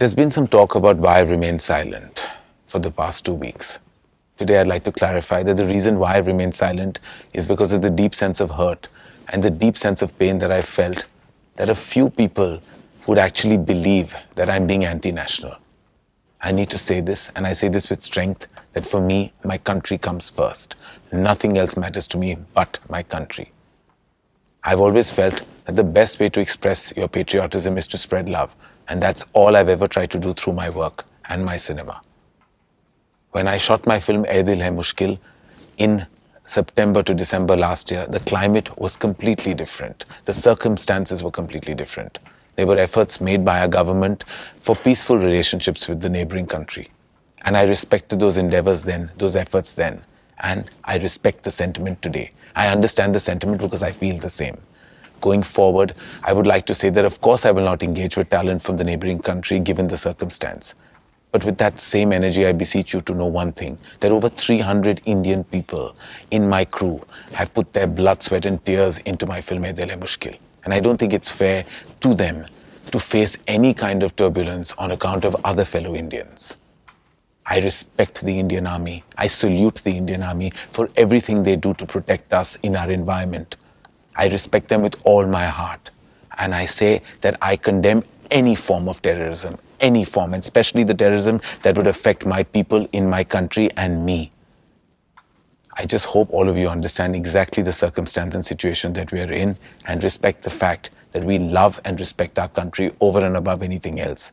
There's been some talk about why I remained silent for the past two weeks. Today, I'd like to clarify that the reason why I remained silent is because of the deep sense of hurt and the deep sense of pain that I felt that a few people would actually believe that I'm being anti national. I need to say this, and I say this with strength that for me, my country comes first. Nothing else matters to me but my country. I've always felt that the best way to express your patriotism is to spread love, and that's all I've ever tried to do through my work and my cinema. When I shot my film Ae Dil Hai Mushkil in September to December last year, the climate was completely different. The circumstances were completely different. There were efforts made by our government for peaceful relationships with the neighboring country. And I respected those endeavors then, those efforts then. And I respect the sentiment today. I understand the sentiment because I feel the same. Going forward, I would like to say that, of course, I will not engage with talent from the neighboring country given the circumstance. But with that same energy, I beseech you to know one thing that over 300 Indian people in my crew have put their blood, sweat, and tears into my film Ae Dil Hai Mushkil. And I don't think it's fair to them to face any kind of turbulence on account of other fellow Indians. I respect the Indian Army. I salute the Indian Army for everything they do to protect us in our environment. I respect them with all my heart. And I say that I condemn any form of terrorism, any form, and especially the terrorism that would affect my people in my country and me. I just hope all of you understand exactly the circumstance and situation that we are in and respect the fact that we love and respect our country over and above anything else.